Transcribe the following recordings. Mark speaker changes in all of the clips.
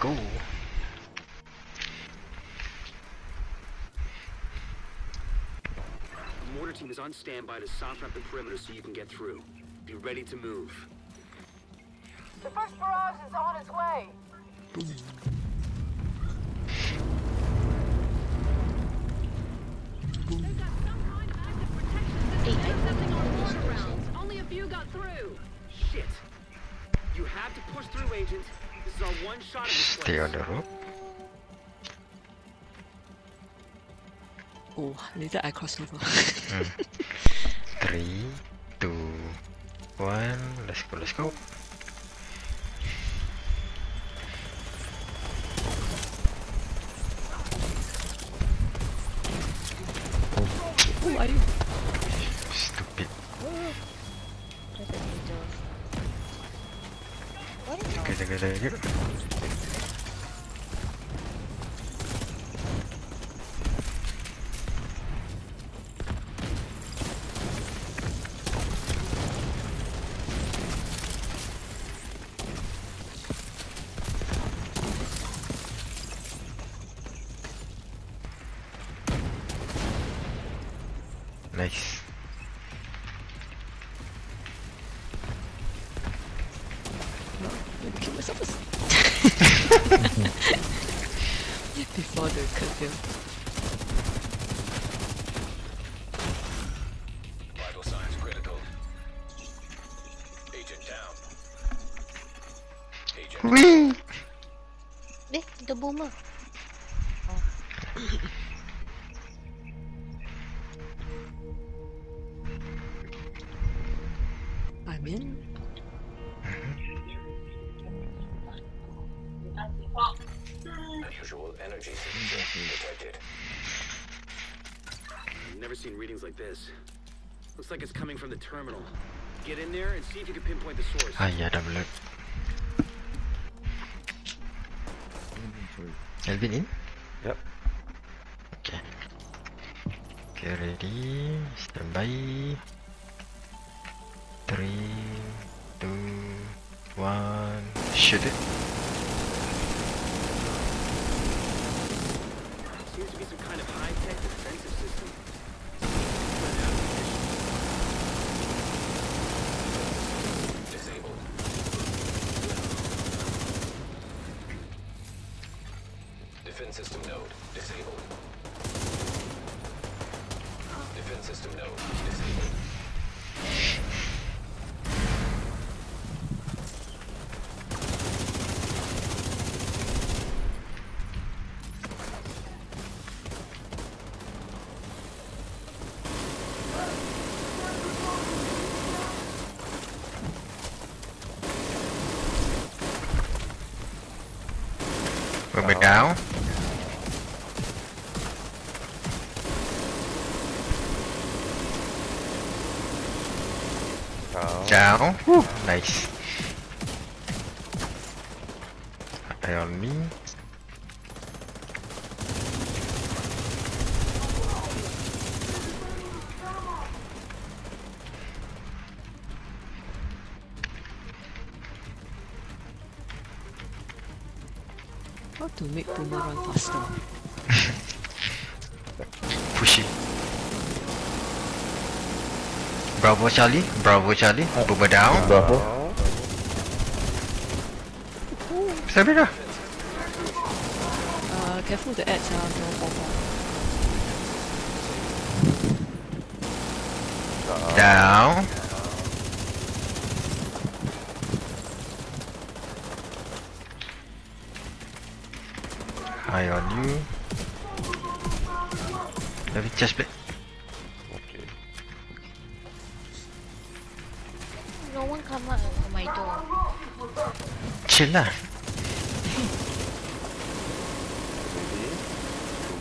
Speaker 1: go.
Speaker 2: The mortar team is on standby to soften up the perimeter so you can get through. Be ready to move.
Speaker 3: The first barrage is on its way.
Speaker 4: They've got some kind of active protection system. Did something on mortar rounds. Only a few got through.
Speaker 2: Shit. You have to push through, Agent. This is our one shot at this
Speaker 1: Stay on the rope.
Speaker 5: Oh, later I cross over.
Speaker 1: Hmm. Three, two, one. Let's go. Let's go.
Speaker 5: Who are you?
Speaker 1: Stupid.
Speaker 6: There's an angel. What is
Speaker 1: Jaga,
Speaker 6: that?
Speaker 1: jaga, jaga. Nice.
Speaker 5: No, let me kill myself first. Before the curfew.
Speaker 2: Vital signs critical. Agent down. Agent
Speaker 1: Whee!
Speaker 6: Eh, the boomer.
Speaker 5: I'm in.
Speaker 2: Unusual energy signature detected. I've never seen readings like this. Looks like it's coming from the terminal. Get in there and see if you can pinpoint the source.
Speaker 1: Ah ya dah blood. Alvin in?
Speaker 7: Yep.
Speaker 1: Okay. Okay ready. Stand by. Three, two, one. Shoot it.
Speaker 2: Seems to be some Defense system node disabled. Defense system node disabled.
Speaker 1: Boomer down.
Speaker 7: Down.
Speaker 1: Down. Nice. Eye on me.
Speaker 5: How to make Boomer run faster?
Speaker 1: Push it. Bravo Charlie. Bravo Charlie. Boomer down.
Speaker 8: Bravo.
Speaker 1: Sampai.
Speaker 5: Uh, careful the ads ah, no bomb.
Speaker 1: Down. Eye on you. Let me just play.
Speaker 7: Okay.
Speaker 6: No one come out of my door.
Speaker 1: Chill lah.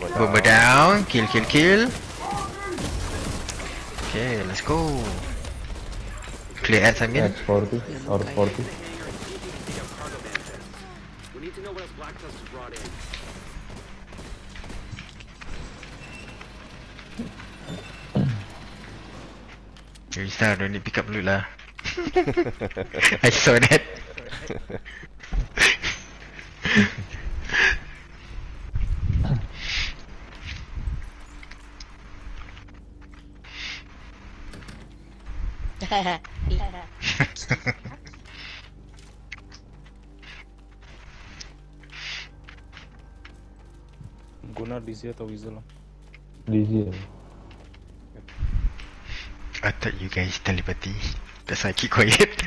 Speaker 7: Ready?
Speaker 1: Boomer down. Kill, kill, kill. Okay, let's go. Clear ads, I mean.
Speaker 8: That's 40 or 40.
Speaker 2: We need to know what else Black Tusk has brought in.
Speaker 1: Okay, Star, don't need pick up loot lah. I saw that.
Speaker 7: Gunnar Dizzy atau Weasel?
Speaker 8: Dizzy.
Speaker 1: I thought you guys telepathy. That's why I keep quiet.
Speaker 2: Patch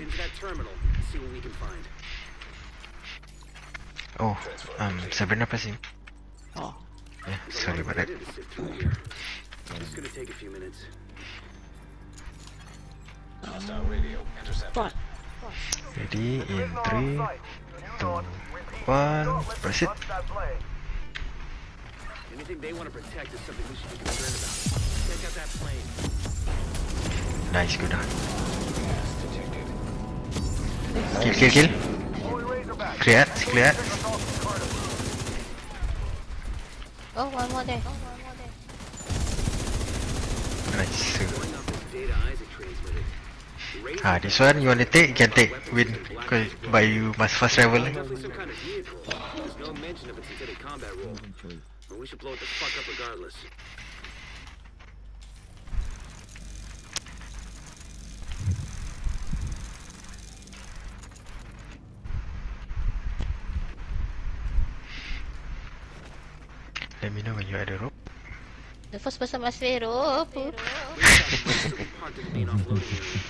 Speaker 2: into that terminal. See what we can find.
Speaker 1: oh, um, Sabrina passing.
Speaker 5: Oh,
Speaker 1: Yeah, sorry about that.
Speaker 2: It's gonna take a few minutes.
Speaker 1: Ready in three, two, one, press it.
Speaker 2: Anything they want to protect is something we should be concerned about. Check out that plane.
Speaker 1: Nice, good on. Kill, kill, kill. Clear, clear.
Speaker 6: oh, one more there. Oh, one more there.
Speaker 1: Nice.
Speaker 2: Going off this data Isaac transmitted. Razor
Speaker 1: Ah, this one you wanna take, you can take. Win, cause but you must fast travel.
Speaker 2: Definitely some kind of vehicle. There's no mention of its intended combat role. But we should blow it the fuck up regardless.
Speaker 1: Let me know when you're at the rope.
Speaker 6: The first person must be rope.
Speaker 2: Parked at the main offloading area.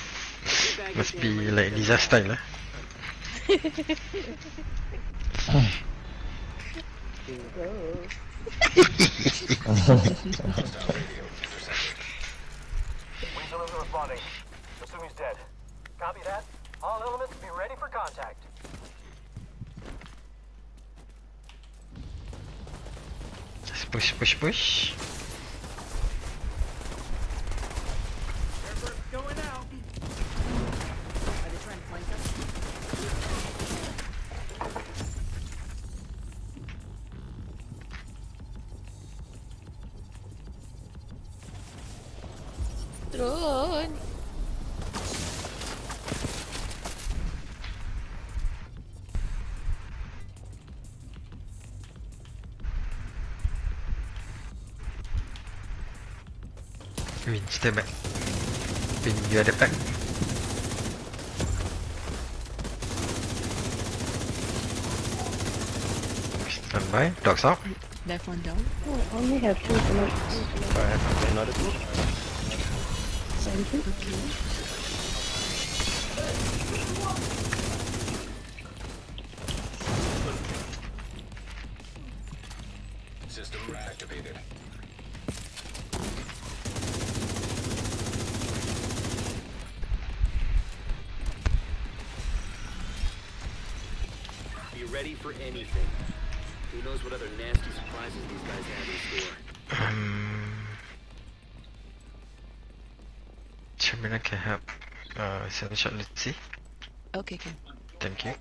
Speaker 2: Get back
Speaker 1: Must
Speaker 2: into
Speaker 1: be
Speaker 2: hammer
Speaker 1: like Lisa
Speaker 9: responding. Assume he's dead. Copy that. All elements be ready for contact.
Speaker 1: Push, push, push.
Speaker 6: Drone.
Speaker 1: Win, stay back. Win, you at the back. Stand by, dogs out.
Speaker 5: Left one down.
Speaker 7: Oh, I only have another two
Speaker 2: Be ready for anything. Who knows what other nasty surprises these guys have in store.
Speaker 1: Um, Sabrina can help. Uh, send a shot, let's see.
Speaker 5: Okay, can.
Speaker 1: Thank you.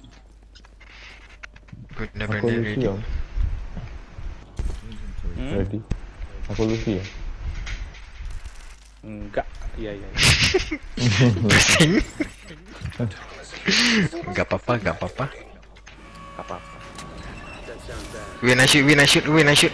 Speaker 1: Good, never
Speaker 8: Lucy
Speaker 1: ready.
Speaker 8: lah.
Speaker 7: hmm?
Speaker 8: Ready. Aku Lucy lah.
Speaker 7: Enggak Iya iya
Speaker 1: Pusing. Gak apa-apa, gak apa-apa.
Speaker 7: Apa-apa
Speaker 2: sounds bad.
Speaker 1: Win, I shoot, win, I shoot, win, I shoot.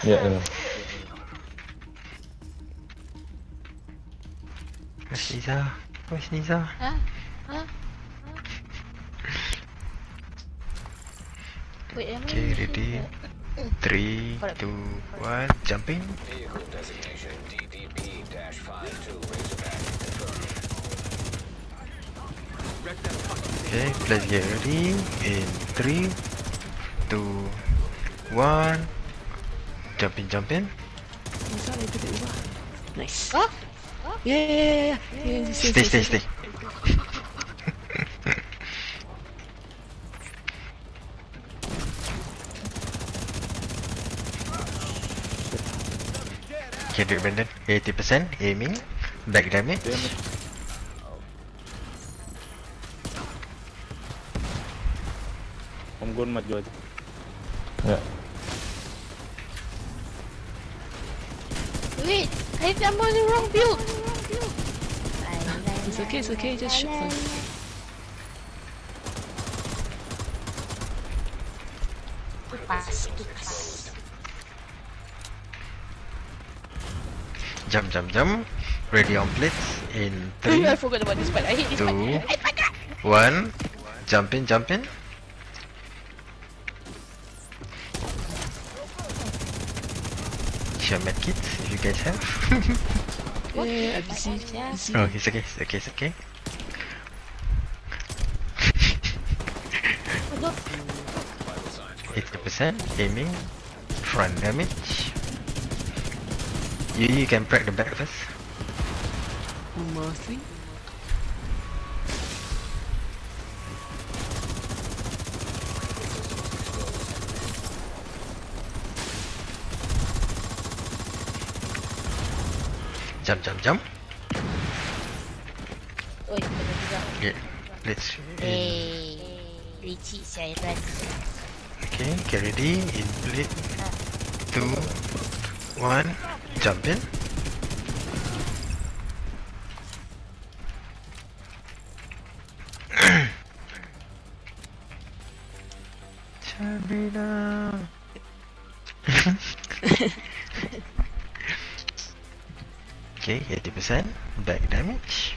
Speaker 7: Tunggu
Speaker 1: Change a
Speaker 7: dalam
Speaker 1: bit.
Speaker 9: airport.
Speaker 8: Ya, ya.
Speaker 1: Where's Niza? Where's Niza?
Speaker 6: Hah? Hah? Wait, am I?
Speaker 1: Okay, ready. Three, two, one, jumping.
Speaker 2: Wreck that fucking thing.
Speaker 1: Okay, let's get ready. In three, two, one.
Speaker 5: jump in, jump in. Nice.
Speaker 6: Ah!
Speaker 5: Yeah, yeah, yeah, yeah, yeah, yeah.
Speaker 1: Stay, stay, stay. okay, do it, Brandon. 80% aiming. Back damage.
Speaker 7: I'm going to go.
Speaker 8: Yeah.
Speaker 6: Wait, I I'm on the wrong build.
Speaker 5: It's okay, it's okay, just shoot first.
Speaker 6: Pas, tu pas.
Speaker 1: Jump, jump, jump. Ready on plates. In
Speaker 6: I forgot about this part. I hate this part.
Speaker 1: Two.
Speaker 6: I forgot.
Speaker 1: 1. Jump in, jump in. Share medkits if you guys have.
Speaker 5: Yeah, yeah, yeah, I'm busy. Busy.
Speaker 1: oh, it's okay, it's okay, it's okay. Eighty percent aiming, front damage. You you can break the back first.
Speaker 5: Mercy.
Speaker 1: Jump, jump, jump.
Speaker 6: Oi, kena juga.
Speaker 1: Yeah, let's.
Speaker 6: Eh, licik saya.
Speaker 1: Okay, get ready. In plate. Two, one. Jump in. Sabrina. Okay, 80% back damage.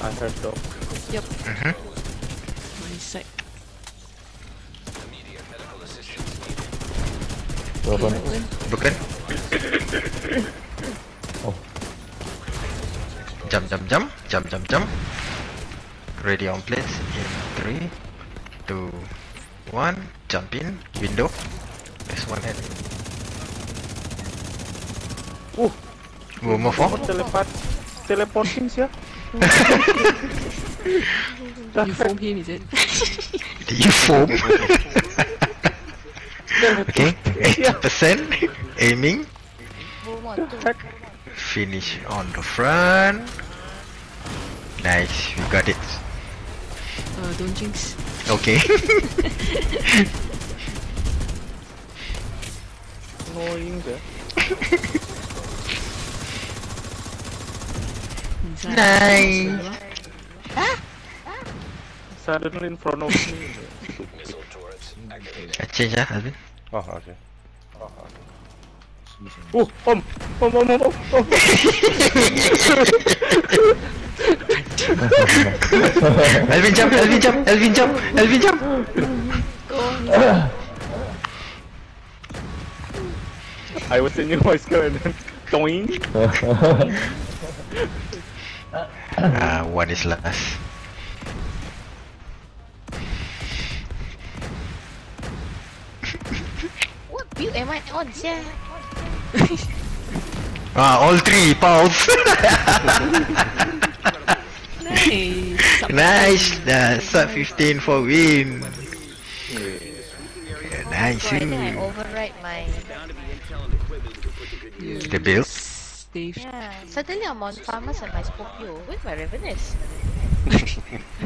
Speaker 7: I heard dog.
Speaker 5: Yep. My side.
Speaker 8: Berapa ni?
Speaker 5: Open.
Speaker 1: Bukan?
Speaker 8: Oh.
Speaker 1: Jump, jump, jump, jump, jump, jump. Ready on place in three, two, one. Jump in window. There's one head.
Speaker 7: Uh,
Speaker 1: Move, move
Speaker 7: oh,
Speaker 1: on.
Speaker 7: teleport. Teleporting siya.
Speaker 5: You foam him, is it?
Speaker 1: Did you foam? okay, 80% aiming.
Speaker 6: Boom.
Speaker 1: Finish on the front. Nice, we got it.
Speaker 5: Uh, don't jinx.
Speaker 1: Okay.
Speaker 7: Annoying siya.
Speaker 5: Inside.
Speaker 1: nice.
Speaker 7: Suddenly in front of me.
Speaker 1: I change ah, Alvin.
Speaker 7: Oh, okay. Oh, okay. Om, om, om, om, om, om.
Speaker 1: Alvin jump, Alvin jump, Alvin jump, Alvin jump.
Speaker 7: I was in your voice go and then doing.
Speaker 1: Ah, one is last.
Speaker 6: What build am I on, sia?
Speaker 1: Ah, all three pulse.
Speaker 5: Nice.
Speaker 1: nice. Uh, sub 15 for win. Yeah, nice.
Speaker 6: So I think I override my...
Speaker 2: Bound to be intel and equipment we can put to good use.
Speaker 1: The build.
Speaker 5: Save.
Speaker 6: Yeah, suddenly I'm on farmers and my Scorpio. Where's my revenues?